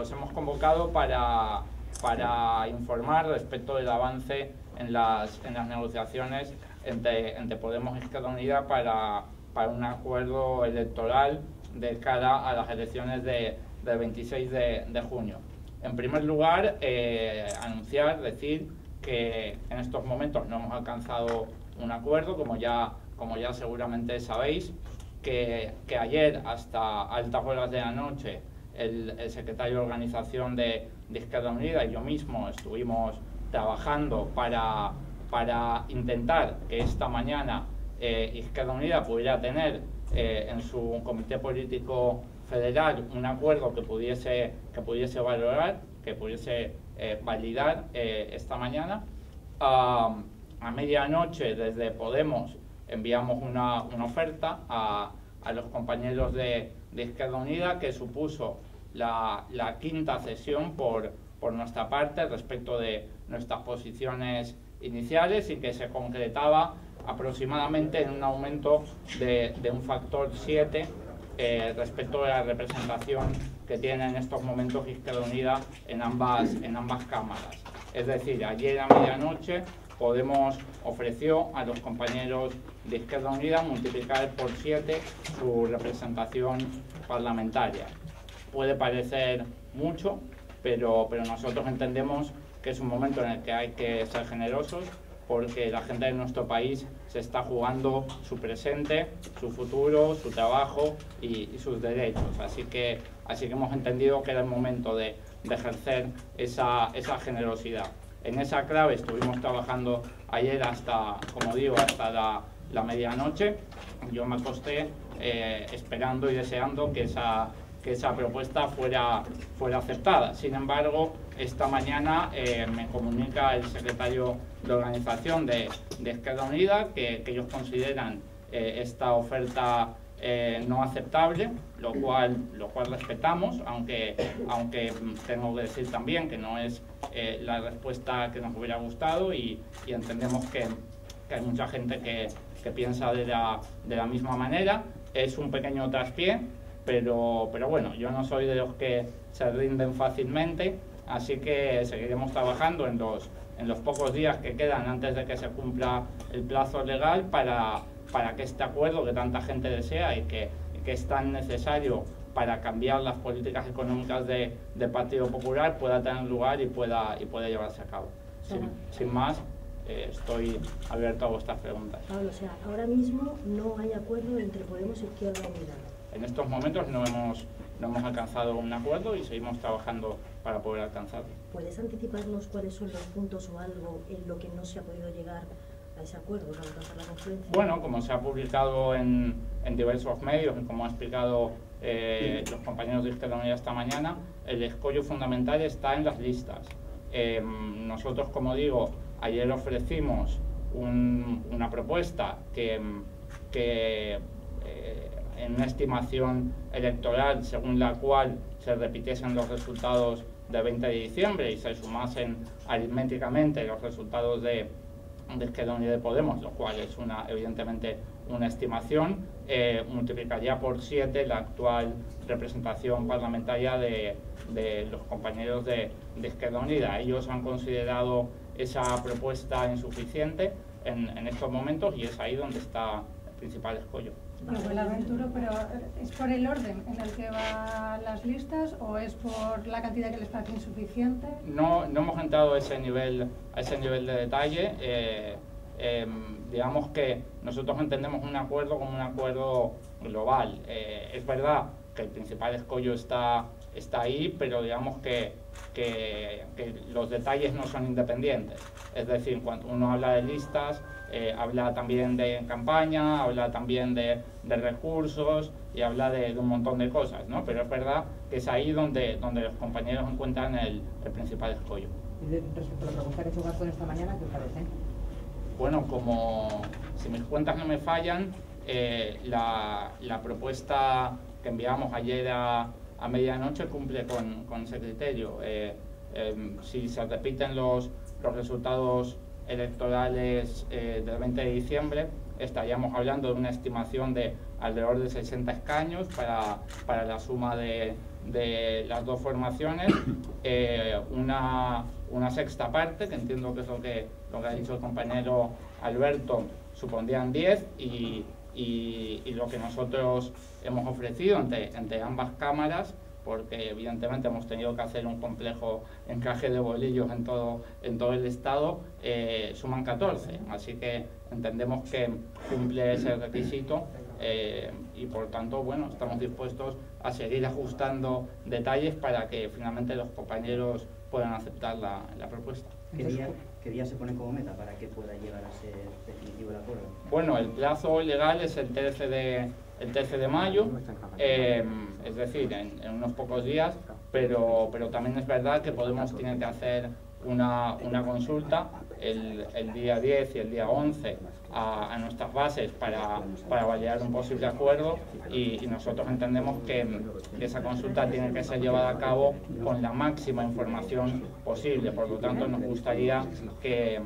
Los hemos convocado para, informar respecto del avance en las, negociaciones entre, Podemos y Izquierda Unida para, un acuerdo electoral de cara a las elecciones de, del 26 de, junio. En primer lugar, eh, anunciar, decir que en estos momentos no hemos alcanzado un acuerdo, como ya, seguramente sabéis, que ayer hasta altas horas de la noche el, el secretario de organización de, de, Izquierda Unida y yo mismo estuvimos trabajando para, para intentar que esta mañana eh, Izquierda Unida pudiera tener eh, en su comité político federal un acuerdo que pudiese, que pudiese valorar, que pudiese eh, validar eh, esta mañana. Uh, a medianoche desde Podemos enviamos una, una oferta a, a los compañeros de, de Izquierda Unida que supuso la, quinta cesión por, por, nuestra parte respecto de nuestras posiciones iniciales y que se concretaba aproximadamente en un aumento de, de un factor 7 eh, respecto de la representación que tiene en estos momentos Izquierda Unida en ambas, en ambas cámaras. Es decir, ayer a medianoche Podemos ofreció a los compañeros de Izquierda Unida multiplicar por 7 su representación parlamentaria puede parecer mucho, pero, pero nosotros entendemos que es un momento en el que hay que ser generosos porque la gente de nuestro país se está jugando su presente, su futuro, su trabajo y, y sus derechos. Así que, así que hemos entendido que era el momento de, ejercer esa, esa generosidad. En esa clave estuvimos trabajando ayer hasta, como digo, hasta la, la medianoche. Yo me acosté eh, esperando y deseando que esa que esa propuesta fuera, fuera aceptada. Sin embargo, esta mañana eh, me comunica el secretario de organización de, de Izquierda Unida que, que ellos consideran eh, esta oferta eh, no aceptable, lo cual, lo cual respetamos, aunque, aunque tengo que decir también que no es eh, la respuesta que nos hubiera gustado y, y entendemos que, que, hay mucha gente que, que piensa de la, de la misma manera. Es un pequeño traspié, pero, pero bueno, yo no soy de los que se rinden fácilmente, así que seguiremos trabajando en los, en los pocos días que quedan antes de que se cumpla el plazo legal para, para que este acuerdo que tanta gente desea y que, que es tan necesario para cambiar las políticas económicas del de Partido Popular pueda tener lugar y pueda, y pueda llevarse a cabo. Sin, sin más, eh, estoy abierto a vuestras preguntas. Pablo, o sea, ahora mismo no hay acuerdo entre Podemos y Izquierda Unida. En estos momentos no hemos, no hemos alcanzado un acuerdo y seguimos trabajando para poder alcanzarlo. ¿Puedes anticiparnos cuáles son los puntos o algo en lo que no se ha podido llegar a ese acuerdo para alcanzar la confluencia? Bueno, como se ha publicado en, en diversos medios y como ha explicado eh, los compañeros de Izquierda Unida esta mañana, el escollo fundamental está en las listas. Eh, nosotros, como digo, ayer ofrecimos un, una propuesta que, que eh, en una estimación electoral según la cual se repitiesen los resultados del 20 de diciembre y se sumasen aritméticamente los resultados de, de Izquierda Unida de Podemos, lo cual es una, evidentemente una estimación, eh, multiplicaría por 7 la actual representación parlamentaria de, de los compañeros de, de, Unida. Ellos han considerado esa propuesta insuficiente en, en estos momentos y es ahí donde está el principal escollo. No, Buenaventura, pero ¿es por el orden en el que van las listas o es por la cantidad que les parece insuficiente? No, no hemos entrado a ese nivel, a ese nivel de detalle. Eh, eh, digamos que nosotros entendemos un acuerdo como un acuerdo global. Eh, es verdad que el principal escollo está, está ahí, pero digamos que, que, que los detalles no son independientes. Es decir, cuando uno habla de listas, eh, habla también de campaña, habla también de, de recursos y habla de, de, un montón de cosas, ¿no? Pero es verdad que es ahí donde, donde los compañeros encuentran el, el principal escollo. Y respecto a la pregunta que hecho Gastón esta mañana, ¿qué parece? Bueno, como si mis cuentas no me fallan, eh, la, la, propuesta que enviamos ayer a, a medianoche cumple con, con ese criterio. Eh, eh, si se repiten los, los resultados electorales eh, del 20 de diciembre, estaríamos hablando de una estimación de alrededor de 60 escaños para, para la suma de, de las dos formaciones, eh, una, una, sexta parte, que entiendo que es lo que, lo que ha dicho el compañero Alberto, supondrían 10 y, y, y, lo que nosotros hemos ofrecido entre, ambas cámaras porque evidentemente hemos tenido que hacer un complejo encaje de bolillos en todo, en todo el estado, eh, suman 14. Así que entendemos que cumple ese requisito eh, y por tanto, bueno, estamos dispuestos a seguir ajustando detalles para que finalmente los compañeros puedan aceptar la, la propuesta. ¿Qué día, ¿Qué día se pone como meta para que pueda llegar a ser definitivo el acuerdo? Bueno, el plazo legal es el 13 de, el 13 de mayo, eh, es decir, en, en, unos pocos días, pero, pero también es verdad que Podemos tiene que hacer una, una consulta el, el, día 10 y el día 11 a, a nuestras bases para, para, validar un posible acuerdo y, y nosotros entendemos que, que, esa consulta tiene que ser llevada a cabo con la máxima información posible. Por lo tanto, nos gustaría que,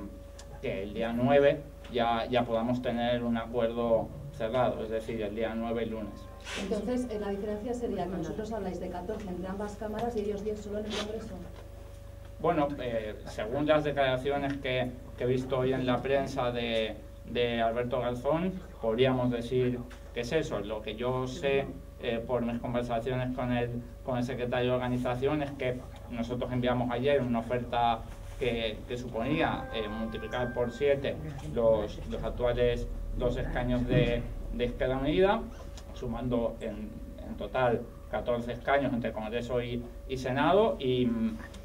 que el día 9 ya, ya podamos tener un acuerdo cerrado, es decir, el día 9 y lunes. Entonces, eh, la diferencia sería que vosotros habláis de 14 entre ambas cámaras y ellos 10 solo en el Congreso. Bueno, eh, según las declaraciones que, he visto hoy en la prensa de, de, Alberto Garzón, podríamos decir que es eso. Lo que yo sé eh, por mis conversaciones con el, con el secretario de organización es que nosotros enviamos ayer una oferta que, suponía eh, multiplicar por 7 los, los actuales dos escaños de, de Izquierda Unida, sumando en, en total 14 escaños entre Congreso y, y Senado y,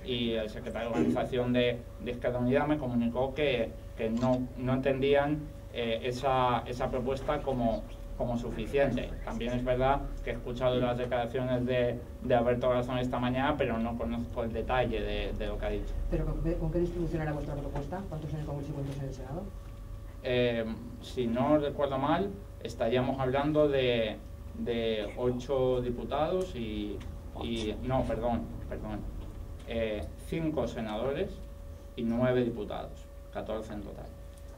y, el secretario de Organización de, de Izquierda Unida me comunicó que, que no, no, entendían eh, esa, esa, propuesta como, como suficiente. También es verdad que he escuchado las declaraciones de, de Alberto Garzón esta mañana, pero no conozco el detalle de, de lo que ha dicho. ¿Pero con, con, qué distribución era vuestra propuesta? ¿Cuántos en el Congreso y cuántos en el Senado? Eh, si no recuerdo mal, estaríamos hablando de de ocho diputados y, y, no, perdón, perdón, eh, cinco senadores y nueve diputados, 14 en total.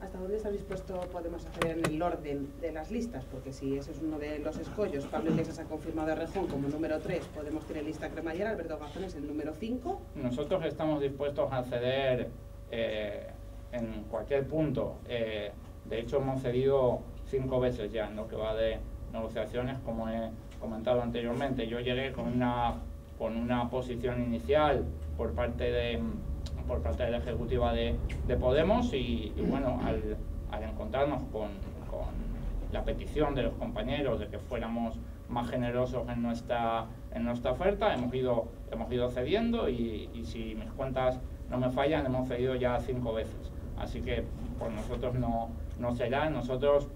¿Hasta dónde está dispuesto Podemos hacer en el orden de las listas? Porque si ese es uno de los escollos, Pablo Iglesias ha confirmado a Rejón como número 3, Podemos tiene lista cremallera, Alberto Gazón es el número 5. Nosotros estamos dispuestos a ceder eh, en cualquier punto. Eh, de hecho, hemos cedido cinco veces ya en lo que va de, negociaciones, como he comentado anteriormente. Yo llegué con una, con una posición inicial por parte de por parte de la ejecutiva de, de Podemos y, bueno, al, al encontrarnos con, con, la petición de los compañeros de que fuéramos más generosos en nuestra, en nuestra oferta, hemos ido, hemos ido cediendo y, y si mis cuentas no me fallan, hemos cedido ya cinco veces. Así que por nosotros no, no será. Nosotros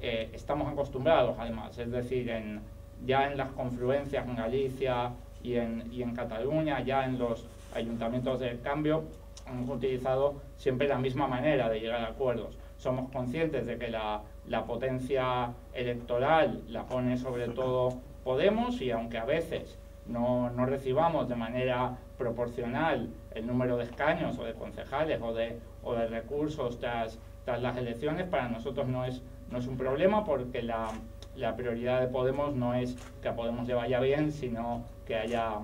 eh, estamos acostumbrados además, es decir, en, ya en las confluencias en Galicia y en, y en Cataluña, ya en los ayuntamientos de cambio, hemos utilizado siempre la misma manera de llegar a acuerdos. Somos conscientes de que la, la potencia electoral la pone sobre todo Podemos y aunque a veces no, no, recibamos de manera proporcional el número de escaños o de concejales o de, o de recursos tras, tras las elecciones, para nosotros no es no es un problema porque la, la, prioridad de Podemos no es que a Podemos le vaya bien, sino que haya,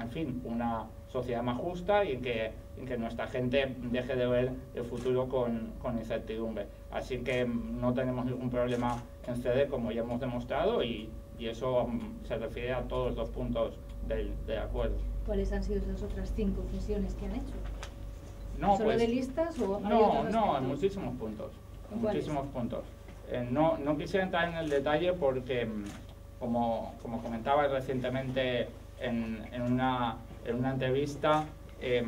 en fin, una sociedad más justa y que, en que nuestra gente deje de ver el futuro con, con, incertidumbre. Así que no tenemos ningún problema en ceder, como ya hemos demostrado, y, y eso um, se refiere a todos los puntos del, del, acuerdo. ¿Cuáles han sido esas otras cinco fusiones que han hecho? No, ¿Solo pues, de listas o No, no, en muchísimos puntos. En muchísimos puntos. Eh, no, no, quisiera entrar en el detalle porque, como, como comentaba recientemente en, en, una, en una, entrevista, eh,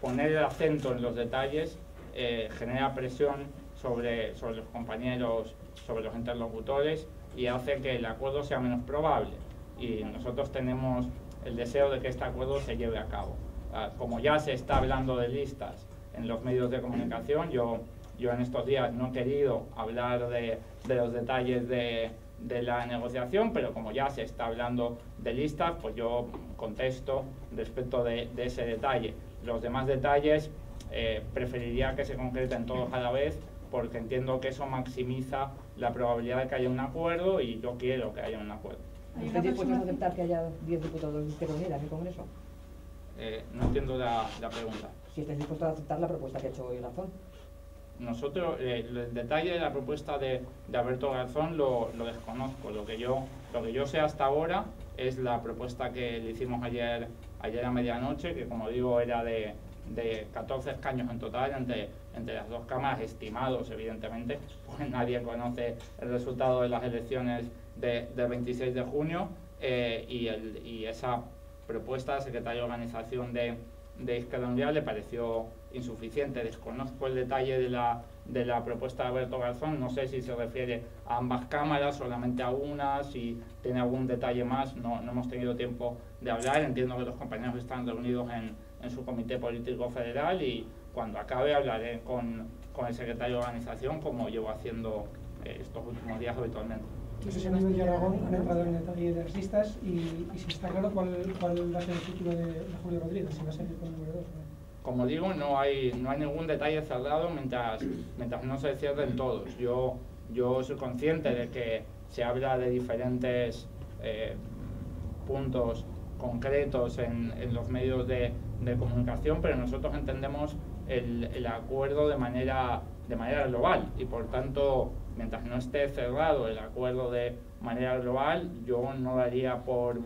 poner el acento en los detalles eh, genera presión sobre, sobre los compañeros, sobre los interlocutores y hace que el acuerdo sea menos probable. Y nosotros tenemos el deseo de que este acuerdo se lleve a cabo. Ah, como ya se está hablando de listas en los medios de comunicación, yo yo en estos días no he querido hablar de, de los detalles de, de, la negociación, pero como ya se está hablando de listas, pues yo contesto respecto de, de ese detalle. Los demás detalles eh, preferiría que se concreten todos a la vez porque entiendo que eso maximiza la probabilidad de que haya un acuerdo y yo quiero que haya un acuerdo. Hay ¿Estáis una dispuestos a persona- aceptar que haya 10 diputados de Izquierda Unida en el Congreso? Eh, no entiendo la, la pregunta. Si estáis dispuestos a aceptar la propuesta que ha hecho hoy Garzón. Nosotros, eh, el detalle de la propuesta de, de Alberto Garzón lo, lo desconozco. Lo que, yo, lo que yo sé hasta ahora es la propuesta que le hicimos ayer, ayer a medianoche, que como digo era de, de 14 escaños en total entre, entre las dos cámaras, estimados evidentemente, pues nadie conoce el resultado de las elecciones de, del 26 de junio eh, y, el, y esa propuesta del secretario de organización de, de Izquierda Unida le pareció insuficiente. Desconozco el detalle de la, de la propuesta de Alberto Garzón, no sé si se refiere a ambas cámaras, solamente a una, si tiene algún detalle más, no, no hemos tenido tiempo de hablar. Entiendo que los compañeros están reunidos en, en su comité político federal y cuando acabe hablaré con, con el secretario de organización, como llevo haciendo eh, estos últimos días habitualmente. ¿Qué No sé se si a le va a nivel la Aragón han entrado en el detalle de las listas y, y si está claro cuál, cuál va a ser el futuro de, de Julio Rodríguez, si va a con el número 2 Como digo, no hay, no hay ningún detalle cerrado mientras, mientras no se cierren todos. Yo, yo soy consciente de que se habla de diferentes eh, puntos concretos en, en los medios de, de comunicación, pero nosotros entendemos el, el acuerdo de manera, de manera global y por tanto, mientras no esté cerrado el acuerdo de manera global, yo no daría por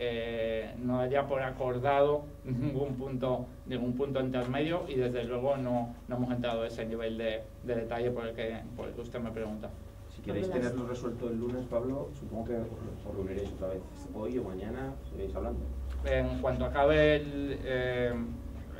eh, no daría por acordado ningún punto ningún punto intermedio y desde luego no, no hemos entrado a ese nivel de, de detalle por el, que, por el que usted me pregunta. Si queréis tenerlo resuelto el lunes, Pablo, supongo que os os reuniréis otra vez hoy o mañana, seguiréis hablando. En cuanto acabe el, eh,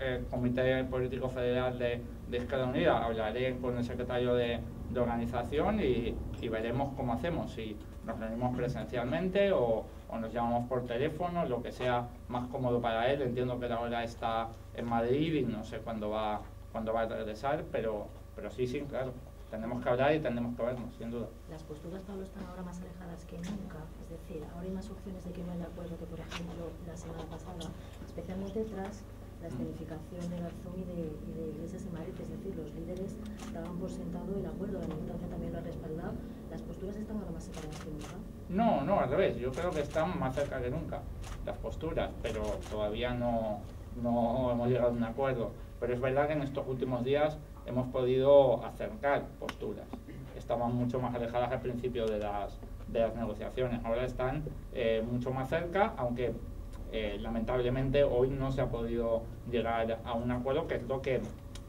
el Comité Político Federal de, de Unida, hablaré con el secretario de, organización y, y veremos cómo hacemos, si nos reunimos presencialmente o, o nos llamamos por teléfono, lo que sea más cómodo para él. Entiendo que él ahora está en Madrid y no sé cuándo va, cuándo va a regresar, pero, pero sí, sí, claro. Tenemos que hablar y tenemos que vernos, sin duda. Las posturas, Pablo, están ahora más alejadas que nunca. Es decir, ahora hay más opciones de que no haya acuerdo que, por ejemplo, la semana pasada, especialmente tras la escenificación de Garzón y de, y de Iglesias en Madrid. Es decir, los líderes daban por sentado el acuerdo, la militancia también lo ha respaldado. Las posturas están ahora más separadas que nunca. No, no, al revés. Yo creo que están más cerca que nunca las posturas, pero todavía no, no hemos llegado a un acuerdo. Pero es verdad que en estos últimos días hemos podido acercar posturas. Estaban mucho más alejadas al principio de las, de las negociaciones. Ahora están eh, mucho más cerca, aunque eh, lamentablemente hoy no se ha podido llegar a un acuerdo, que es lo que,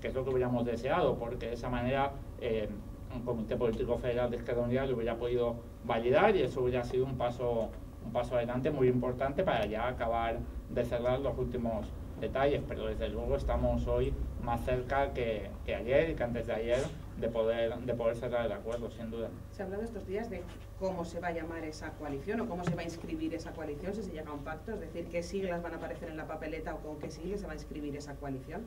que, es lo que hubiéramos deseado, porque de esa manera eh, un Comité Político Federal de Izquierda Unida lo hubiera podido validar y eso hubiera sido un paso, un paso adelante muy importante para ya acabar de cerrar los últimos detalles, pero desde luego estamos hoy más cerca que, que ayer y que antes de ayer de poder, de poder cerrar el acuerdo, sin duda. Se ha hablado estos días de cómo se va a llamar esa coalición o cómo se va a inscribir esa coalición si se llega a un pacto, es decir, qué siglas van a aparecer en la papeleta o con qué siglas se va a inscribir esa coalición.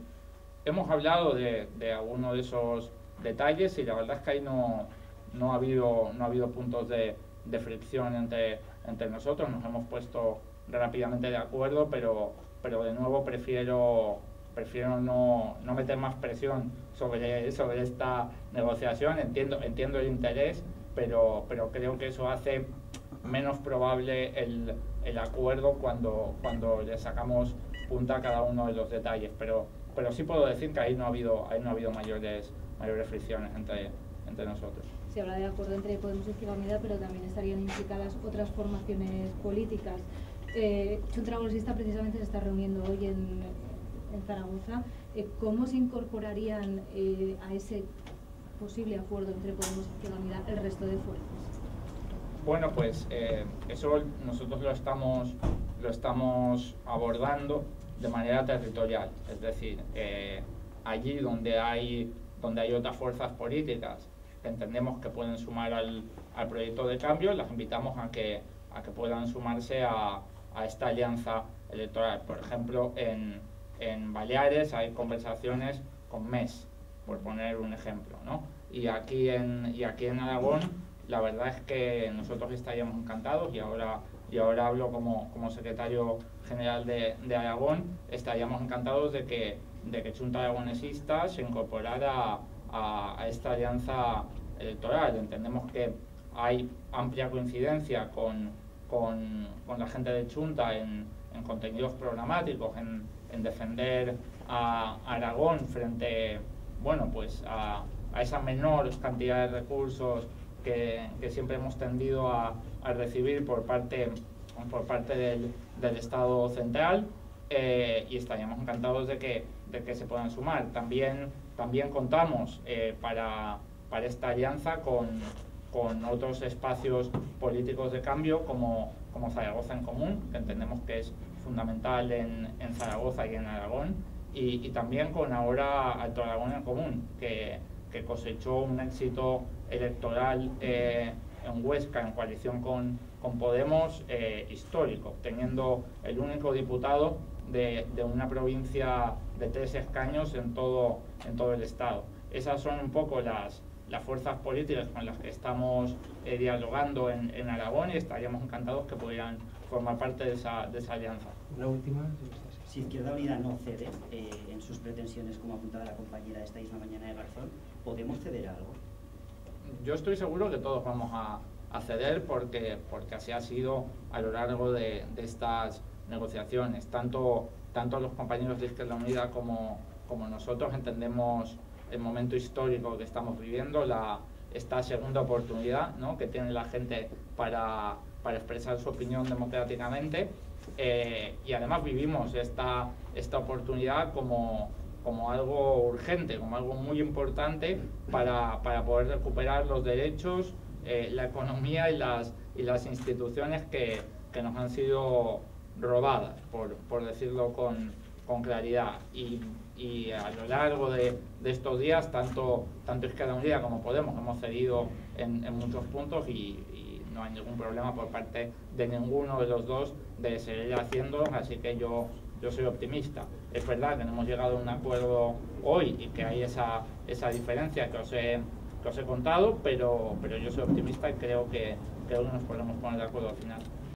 Hemos hablado de, de algunos de esos detalles y la verdad es que ahí no, no, ha, habido, no ha habido puntos de, de fricción entre, entre nosotros, nos hemos puesto rápidamente de acuerdo, pero, pero de nuevo prefiero, prefiero no, no meter más presión sobre, sobre esta negociación, entiendo, entiendo el interés, pero, pero creo que eso hace menos probable el, el acuerdo cuando, cuando le sacamos punta a cada uno de los detalles, pero, pero sí puedo decir que ahí no ha habido, ahí no ha habido mayores, mayores fricciones entre, entre nosotros. Se habla de acuerdo entre Podemos y Unida, pero también estarían implicadas otras formaciones políticas. Eh, Chun Tragosista precisamente se está reuniendo hoy en, Zaragoza. Eh, ¿Cómo se incorporarían eh, a ese posible acuerdo entre Podemos y Izquierda Unida el resto de fuerzas? Bueno, pues eh, eso nosotros lo estamos, lo estamos abordando de manera territorial, es decir, allí donde hay, donde hay otras fuerzas políticas que entendemos que pueden sumar al, al proyecto de cambio, las invitamos a que, a que puedan sumarse a, a esta alianza electoral. Por ejemplo, en, en Baleares hay conversaciones con MES, por poner un ejemplo, ¿no? Y aquí en, y aquí en Aragón la verdad es que nosotros estaríamos encantados y ahora, y ahora hablo como, como secretario general de, de Aragón, estaríamos encantados de que, de que Junta Aragonesista se incorporara a, a esta alianza electoral. Entendemos que hay amplia coincidencia con, con, con la gente de Chunta en, en contenidos programáticos, en, en defender a Aragón frente bueno, pues a, a esa menor cantidad de recursos que, que siempre hemos tendido a, a, recibir por parte, por parte del, del Estado central eh, y estaríamos encantados de que, de que se puedan sumar. También, también contamos eh, para, para esta alianza con, con otros espacios políticos de cambio como, como Zaragoza en Común, que entendemos que es fundamental en, en Zaragoza y en Aragón, y, y, también con ahora Alto Aragón en Común, que, que cosechó un éxito electoral eh, en Huesca en coalición con, con Podemos eh, histórico, teniendo el único diputado de, de, una provincia de tres escaños en todo, en todo el Estado. Esas son un poco las, las fuerzas políticas con las que estamos eh, dialogando en, en, Aragón y estaríamos encantados que pudieran formar parte de esa, de esa alianza. Una última. Si Izquierda Unida no cede eh, en sus pretensiones, como apuntaba la compañera esta misma mañana de Garzón, ¿podemos ceder a algo? Yo estoy seguro que todos vamos a, a ceder porque, porque así ha sido a lo largo de, de estas negociaciones. Tanto, tanto los compañeros de Izquierda Unida como, como nosotros entendemos el momento histórico que estamos viviendo, la, esta segunda oportunidad ¿no? que tiene la gente para, para expresar su opinión democráticamente eh, y además vivimos esta, esta oportunidad como, como algo urgente, como algo muy importante para, para poder recuperar los derechos, eh, la economía y las, y las instituciones que, que nos han sido robadas, por, por decirlo con, con claridad. Y, y, a lo largo de, de, estos días, tanto, tanto Izquierda Unida como Podemos hemos cedido en, en muchos puntos y, y, no hay ningún problema por parte de ninguno de los dos de seguir haciendo, así que yo, yo soy optimista. Es verdad que no hemos llegado a un acuerdo hoy y que hay esa, esa diferencia que os he, que os he contado, pero, pero yo soy optimista y creo que, creo que nos podemos poner de acuerdo al final.